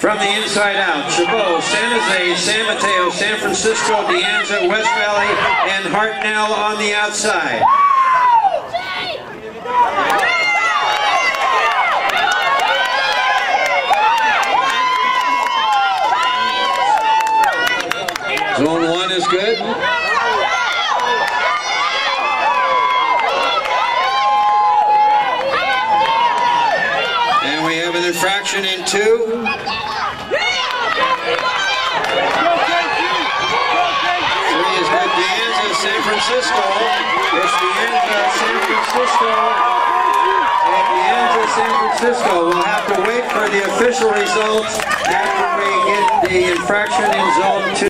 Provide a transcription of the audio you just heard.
From the inside out, Chabot, San Jose, San Mateo, San Francisco, De Anza, West Valley, and Hartnell on the outside. Zone one is good. Have an infraction in two. Three is good. De Anza, San Francisco. It's De Anza, San Francisco. And De Anza, San Francisco. We'll have to wait for the official results after we get the infraction in zone two.